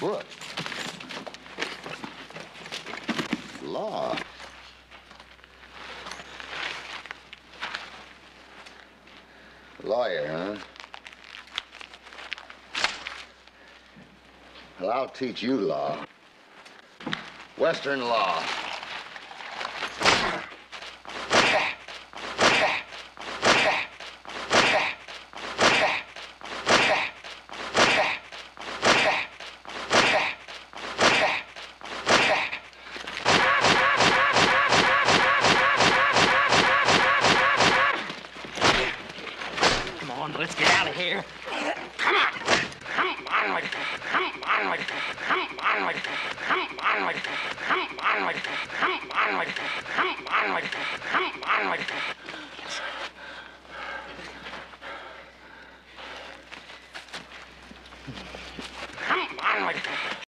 book. Law. Lawyer, huh? Well, I'll teach you law. Western law. On, let's get out of here. Come on. Come on with it. Come on with it. Come on with it. Come on with it. Come on with it. Come on with it. Come on with it. Come on with it. Come on with it.